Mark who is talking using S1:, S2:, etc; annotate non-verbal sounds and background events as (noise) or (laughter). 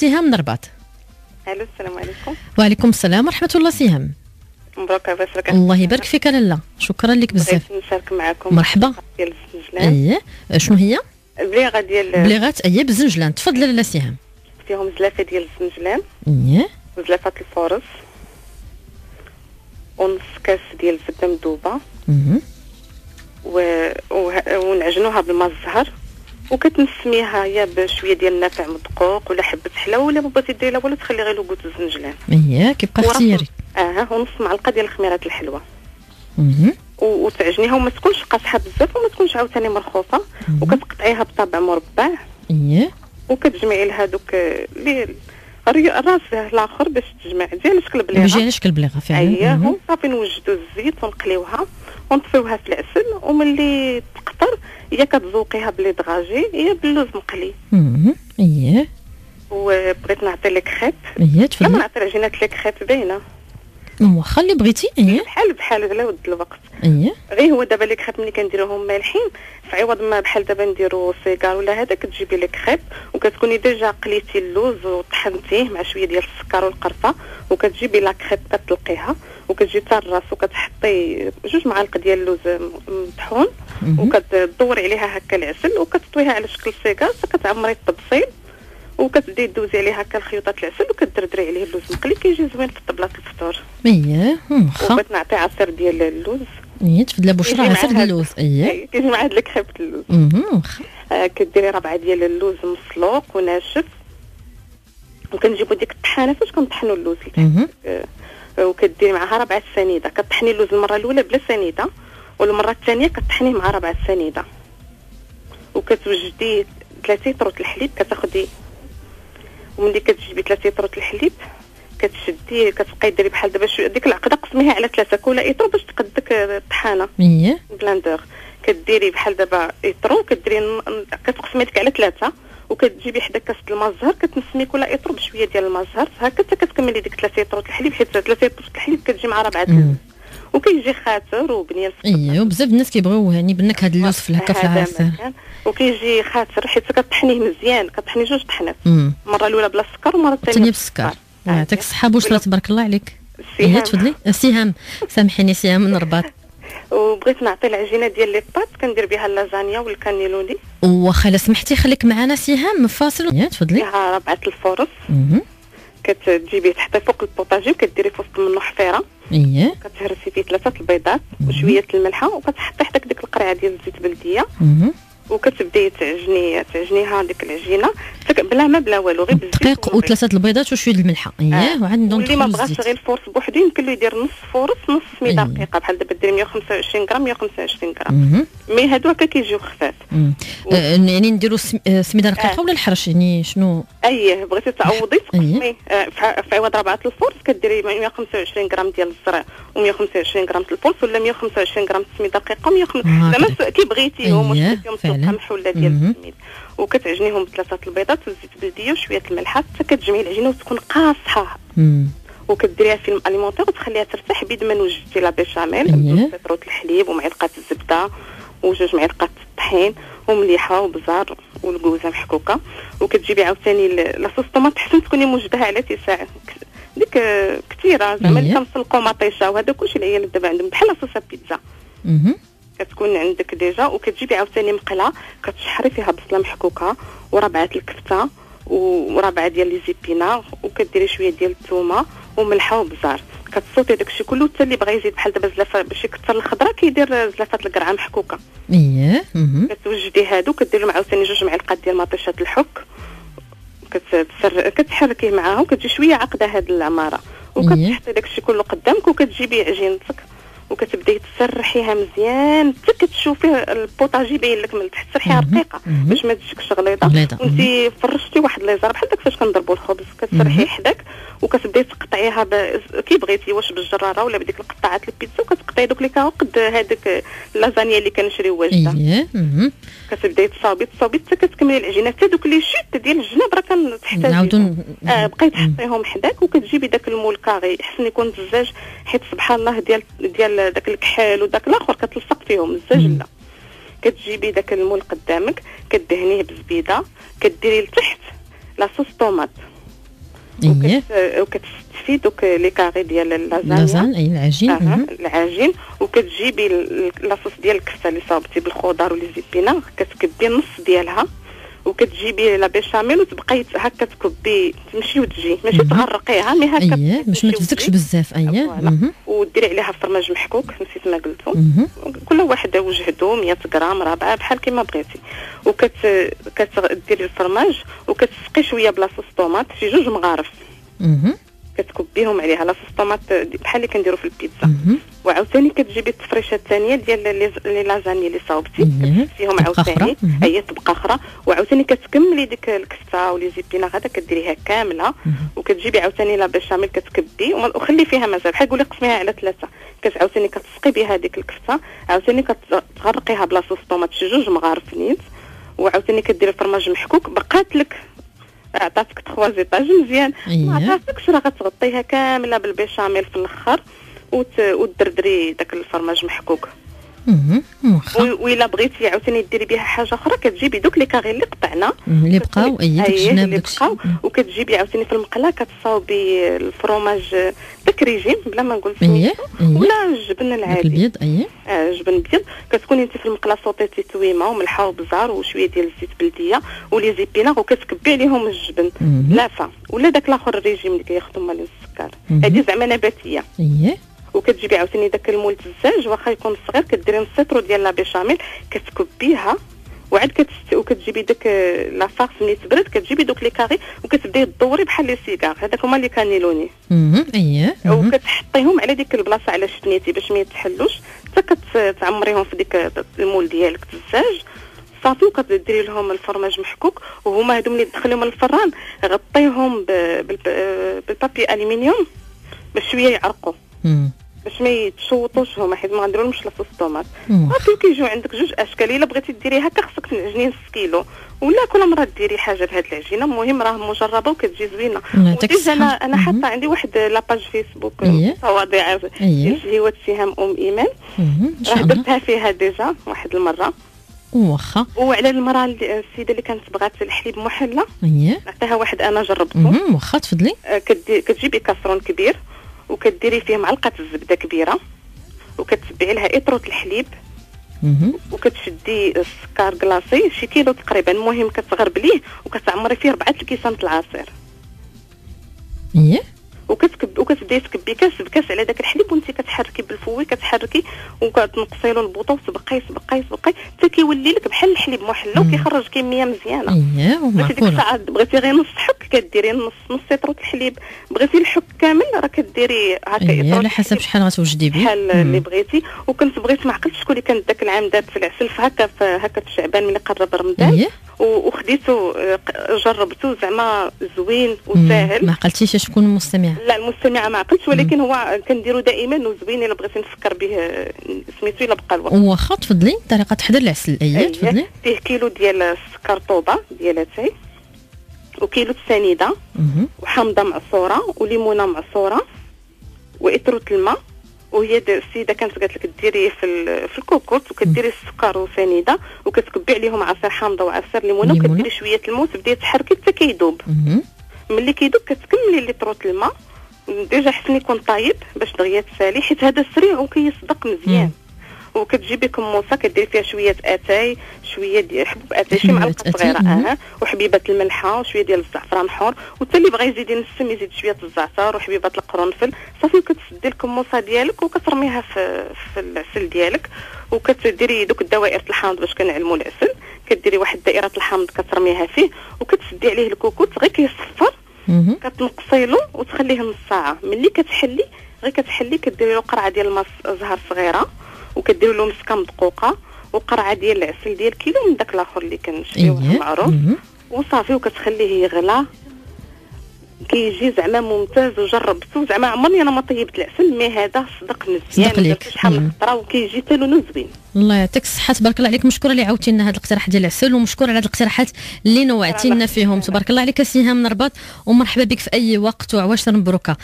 S1: سهام من الرباط
S2: ألو السلام عليكم.
S1: وعليكم السلام ورحمة الله سهام.
S2: مبروك عباس
S1: الله يبارك فيك لاله شكرا لك بزاف.
S2: بغيت نشارك معكم
S1: مرحبا.
S2: ديال الزنجلان
S1: اييه شنو هي؟
S2: البليغه ديال
S1: بليغات اييه بزنجلان. تفضل لاله سهام.
S2: فيهم زلافة ديال الزنجلان
S1: اييه
S2: وزلافه الفورس ونص كاس ديال الزبده
S1: مذوبة.
S2: و... وه- ونعجنوها بالماء الزهر. وكتنسميها يا بشويه ديال النافع مدقوق ولا حبة حلاوه ولا بغيتي ديري لا والو تخلي غير لوغوت الزنجلان
S1: اييه كيبقى اختياري
S2: آه ونص معلقة ديال الخميرات الحلوة. وتعجنيها وما تكونش قاصحة بزاف وما تكونش عاوتاني
S1: مرخوصة.
S2: وكتقطعيها بطابع مربع.
S1: اييه
S2: وكتجمعي لها دوك اللي الري- الراس الآخر باش تجمع. ديال شكل بليغة؟
S1: على شكل بليغة فعلا؟
S2: اييه
S1: مهم.
S2: وصافي نوجدو الزيت ونقليوها ونطفيوها في العسل وملي تقطر يا كتزوقيها ب les dragées يا باللوز مقلي.
S1: اييه
S2: وبغيت نعطي لك خيط.
S1: اييه
S2: كما
S1: تفضلي
S2: نعطي العجينات لك خيط باينة.
S1: واخا اللي بغيتي اييه
S2: بحال بحال على ود الوقت.
S1: اييه
S2: غير هو دابا les crêpes ملي كنديروهم مالحين في عوض ما بحال دابا نديرو cigare ولا هذا كتجيبي لي كريب وكتكوني déjà قليتي اللوز وطحنتيه مع شوية ديال السكر والقرفة وكتجيبي la crêpe كتلقيها وكتجي حتى الراس وكتحطي جوج معالق ديال اللوز مطحون
S1: مهم.
S2: وكتدوري عليها هكا العسل وكتطويها على شكل cigare كتعمري الطبسيل وكتبداي دوزي عليه هكا الخيوطات العسل وكدردري عليه اللوز مقلي كيجي زوين في طبلات الفطور.
S1: اييه واخا
S2: وبغيت نعطي عصير ديال اللوز.
S1: اييه تفضل بشرى عسل
S2: هاد-
S1: اللوز. اييه
S2: كيجي مع هاد الكريب اللوز.
S1: واخا
S2: آه كديري ربعة ديال اللوز مسلوق وناشف. وكنجيبو ديك الطحانة فاش كنطحنو اللوز.
S1: مهم.
S2: آه وكديري معها ربعة سنيدة. كطحني اللوز المرة الأولى بلا سنيدة والمرة الثانية كطحنيه مع ربعة سنيدة. وكتوجدي 3 لتر الحليب كتاخدي وملي كتجيبي 3 لتر الحليب كتشدي كتبقاي ديري بحال دابا ديك العقدة قسميها على ثلاثة. كل ايطرو باش تقدك آه،
S1: الطحانة.
S2: blender كديري بحال دابا ايطرو كديري كتقسمي ديك على ثلاثة. وكتجيبي حدا كاس الماء الزهر كتنسمي كل ايطرو بشويه ديال الماء الزهر هكا حتى كتكملي ديك 3 لتر الحليب حيت 3 لتر الحليب كتجي مع ربعة. وكيجي خاتر وبنيه
S1: اييه وبزاف الناس كيبغيو يعني بنك هاد اللوز في هكا في
S2: هذا مثلا. وكيجي خاتر حيت كطحنيه مزيان كطحني جوج طحنات. المره الأولى بلا السكر والمرة
S1: الثانية بالسكر. يعطيك الصحة. بوصله تبارك الله عليك. اييه
S2: السهام
S1: تفضلي. سهام. (laughs) سامحيني سهام من الرباط
S2: وبغيت نعطي العجينة ديال لي بات. كندير بها اللازانيا والكانيلوني.
S1: واخا لا سمحتي خليك معنا. سهام فاصل. تفضلي.
S2: فيها ربعة الفرص
S1: مهم.
S2: كتجيبي تحطي فوق البوطاجي وكديري في وسط منه حفيرة.
S1: اييه
S2: كتهرسي فيه ثلاثة البيضات وشوية الملحة وكتحطي حداك ديك القرعة ديال الزيت بلديه. وكتبداي تعجني تعجنيها ديك العجينة. بلا ما بلا والو غير
S1: دقيق. وثلاثة البيضات وشوية الملحة اييه
S2: آه.
S1: وعندهم
S2: واللي ما
S1: ندخلوا
S2: بغاش غير ال force بوحدو يمكن له يدير نص force نص سميده
S1: أيوة.
S2: رقيقه بحال دابا ديري 125 غرام 125 غرام. mais هادو هكا كيجيو خفاف
S1: آه، يعني نديروا سم- آه، سميدة
S2: رقيقة.
S1: ولا الحرش يعني شنو
S2: أيه بغيتي تعوضي
S1: أيه.
S2: تقسمي في عوض ربعة ال force كديري 125 غرام ديال الزرع و125 غرام د ال force ولا 125 غرام د السميده رقيقة و150 زعما كي بغيتيهم واش
S1: فعلا.
S2: القمح ولا ديال. السميد وكتعجنيهم بثلاثة البيضات والزيت بلديه وشوية الملحة حتى كتجمعي العجينة وتكون
S1: قاصحة.
S2: وكديريها في الإليمونتير وتخليها ترتاح بيد ما وجدتي لا بيشاميل. بنص لتر الحليب ومعلقة الزبدة وجوج معلقات الطحين ومليحة وبزار والكوزه محكوكه وكتجيبي عاوتاني لاصوص طوماط حسن تكوني موجدها على اتساع ك- ديك كثيره زعما
S1: أيه.
S2: اللي كنسلقوا مطيشه وهذا كلشي العيال دابا عندهم بحال لاصوص بيتزا. كتكون عندك ديجا وكتجيبي عاوتاني مقله كتشحري فيها بصلة محكوكة وربعه الكفتة وربعه ديال لي زيبينا وكديري شوية ديال الثومه وملحه وبزار كتصوتي داكشي كله حتى اللي بغى يزيد بحال دابا زلافة باش يكثر الخضرة كيدير زلافة القرعة محكوكة.
S1: اييه.
S2: كتوجدي هادو كدير لهم عاوتاني جوج معلقات ديال مطيشه الحك. كتسر كتحركيه معاها وكتجي شوية عقده هاد العمارة. وكتحطي داكشي كله قدامك وكتجيبي عجينتك. وكتبداي تسرحيها مزيان حتى كتشوفي البوطاجي باين لك من التحت تسرحيها. رقيقه. باش ما تجيكش
S1: غليظة.
S2: وانت فرشتي واحد ليزار بحال داك فاش كنضربوا الخبز كتسرحيه
S1: مهم.
S2: حداك وكتبداي تقطعيها. كي بغيتي واش بالجرارة ولا بديك القطاعات البيتزا وكتقطعي دوك les carreaux قد هذاك اللازانيا اللي كنشريو واجدة.
S1: اييه مهم.
S2: كتبداي تصاوبي تصاوبي حتى كتكملي العجينة حتى دوك les chutes ديال الجناب راه كنحتاج
S1: نعاودو
S2: آه بقيت تحطيهم حداك وكتجيبي داك ال moule carré. حسن يكون الزجاج حيت سبحان الله ديال ديال داك الكحل وداك الآخر كتلصق فيهم. الزجاج
S1: مم.
S2: لا. كتجيبي داك ال moule قدامك كدهنيه بزبيدة كديري لتحت la sauce tomate.
S1: اييه
S2: وكت- وكتستفي دوك les carrés ديال اللازانيا.
S1: lasagne أي العجين مهم.
S2: العجين. وكتجيبي la sauce ديال الكفته اللي صاوبتي بالخضر و les épinards كتكبي النص ديالها. وكتجيبي la béchamel وتبقاي هكا تكبي تمشي وتجي ماشي. تغرقيها mais هكا
S1: أييه باش ما تلزقش. بزاف أييه.
S2: وديري عليها فرماج محكوك نسيت ما قلتو. كل واحد وجهدو 100 غرام ربعه بحال كيما بغيتي وكت كتديري الفرماج وكتسقي شوية بلاصوص طوماط شي جوج مغارف. كتكبيهم عليها لاصوص طوماط بحال اللي كنديرو في البيتزا. وعاوتاني كتجيبي التفريشه الثانية ديال لي لازاني اللي صاوبتي. فيهم. عاوتاني. هي طبقه أخرى. وعاوتاني كتكملي ديك الكفتة ولي زيبينا غادا كديريها
S1: كاملة.
S2: وكتجيبي عاوتاني la béchamel كتكبي. وخلي فيها مازال بحال قولي قسميها على ثلاثة. كتعاوتاني كتسقي بها ديك الكفتة. عاوتاني كتغرقيها ب la sauce tomate شي جوج مغارف نيت. وعاوتاني كديري فرماج محكوك. بقات لك عطاتك trois étages مزيان. ما
S1: اييه
S2: عطاتكش راه غتغطيها كاملة بال béchamel في الآخر وت... وتدردري داك الفرماج محكوك. وإلا بغيتي عاوتاني ديري بها حاجة أخرى كتجيبي دوك les carrés اللي قطعنا.
S1: اللي بقاو داك الجناب
S2: اللي. بقاو. وكتجيبي عاوتاني في المقلة كتصاوبي ال fromage داك ريجيم بلا ما نقول سميتو ولا الجبن العادي.
S1: البيض اييه
S2: آه جبن بيض. كتكوني انت في المقلة صوتيتي تويمه وملحة وبزار وشوية ديال الزيت بلدية و les épinards وكتكبي عليهم الجبن.
S1: La
S2: Vache ولا داك الآخر الريجيم اللي كياخذوا مالين السكر. هذه زعما نباتية.
S1: اييه
S2: وكتجيبي عاوتاني داك ال moule الزاج واخا يكون صغير كديري نص لتر ديال la béchamel كتكبيها وعاد كتست... وكتجيبي داك la farce ملي تبرد كتجيبي دوك les carrés وكتبداي تدوري بحال les cigares هذاك هما اللي
S1: cannelloni. اييه.
S2: وكتحطيهم على ديك البلاصة على شتنيتي باش ما يتحلوش حتى كتعمريهم في ديك ال moule ديالك الزاج صافي وكديري لهم الفرماج محكوك وهما هادو ملي تدخليهم الفران غطيهم بال papier aluminium باش شوية يعرقوا. باش ما يتشوطوش هما حيت ما غنديرولهمش la sauce tomate
S1: واخا.
S2: صافي وكيجيو عندك جوج أشكال إلا بغيتي ديري هكا خصك تعجني نص كيلو. ولا كل مرة ديري حاجة بهاد العجينة المهم راه مجربة وكتجي زوينة. و
S1: déjà
S2: أنا.
S1: أنا.
S2: حاطة عندي واحد la page Facebook
S1: إيه.
S2: تواضيع
S1: اييه
S2: شهيوات سهام
S1: أم إيمان.
S2: راه درتها فيها déjà واحد المرة.
S1: واخا.
S2: وعلى المراه السيدة اللي كانت بغات الحليب محلى.
S1: اييه
S2: نعطيها واحد أنا جربته.
S1: واخا تفضلي.
S2: آه، كتجيبي casserole كبير. وكديري فيه معلقه الزبدة كبيرة وكتبعي لها اطروت الحليب. وكتشدي السكر كلاصي شي كيلو تقريبا. المهم كتغربليه وكتعمري فيه ربعة الكيسان العصير.
S1: اييه
S2: وكتكب وكتبداي تكبي كاس بكاس على داك الحليب وانت كتحركي بالفوي كتحركي وكتنقصي له البوطه وتبقاي تبقاي تبقاي حتى كيولي لك بحال الحليب محلى. وكيخرج كميه مزيانة.
S1: اييه
S2: ديك الساعة بغيتي غير نص حك كديري نص نص لتر الحليب بغيتي الحك كامل راه كديري هكا إطرة
S1: على حسب شحال غتوجدي به
S2: بحال
S1: مم.
S2: اللي بغيتي. وكنت بغيت ما عقلتش شكون اللي كان ذاك العام دار في العسل هكا في هكا في شعبان ملي قرب رمضان. و- وخديته آه، جربته زعما زوين. وساهل.
S1: ما عقلتيش شكون المستمع
S2: لا المستمع ما عقلتش ولكن هو كنديرو دائما وزوين إلا بغيتي نفكر به سميتو إلا بقى الوقت.
S1: واخا تفضلي طريقه تحضير العسل. اييه
S2: أيه.
S1: تفضلي.
S2: فيه كيلو ديال السكر طوبة ديال اتاي وكيلو
S1: السنيدة.
S2: وحامضه معصورة وليمونة معصورة وإيترو د الماء وهي السيدة كانت قالت لك ديري في في الكوكوط وكديري السكر وسنيده وكتكبي عليهم عصير حامضه وعصير ليمونة
S1: ليمونة.
S2: وكديري شوية الماء وتبداي تحركي حتى كيذوب. ملي كيذوب كتكملي ليترو د الماء déjà حسن يكون طايب باش دغيا تسالي حيت هذا سريع وكيصدق مزيان
S1: مم.
S2: وكتجيبي كموسه كديري فيها شوية آتاي شوية ديال حبوب اتاي شي
S1: معلقة
S2: صغيرة
S1: مم.
S2: آه وحبيبة الملحة وشوية ديال الزعفران حور وحتى اللي بغى يزيد ينسم يزيد شوية الزعتر وحبيبة القرنفل. صافي كتسدي الكموسه ديالك وكترميها في في العسل ديالك. وكتديري دوك الدوائر الحامض باش كنعلموا العسل. كديري واحد دائرة الحامض كترميها فيه وكتسدي عليه الكوكوت غير كيصفر. كتنقصي له وتخليه نص ساعة. ملي كتحلي غير كتحلي كديري له قرعه ديال الماء زهر صغيرة. وكديري له مسكه مدقوقه وقرعة ديال العسل ديال كيلو من داك الآخر اللي كنشريوه
S1: اييه
S2: معروف. وصافي وكتخليه يغلى. كيجي زعما ممتاز وجربته زعما عمرني أنا ما طيبت العسل مي هذا صدق مزيان
S1: صدق ليك.
S2: شحال. من خطرة وكيجي حتى لونه زوين.
S1: الله يعطيك الصحة. تبارك الله عليك. مشكورة اللي عاودتي لنا هذا الاقتراح ديال العسل ومشكورة على هذه الاقتراحات اللي نوعتي لنا فيهم. تبارك الله عليك. سهام من الرباط ومرحبا بك في أي وقت. وعواشر مبروكة.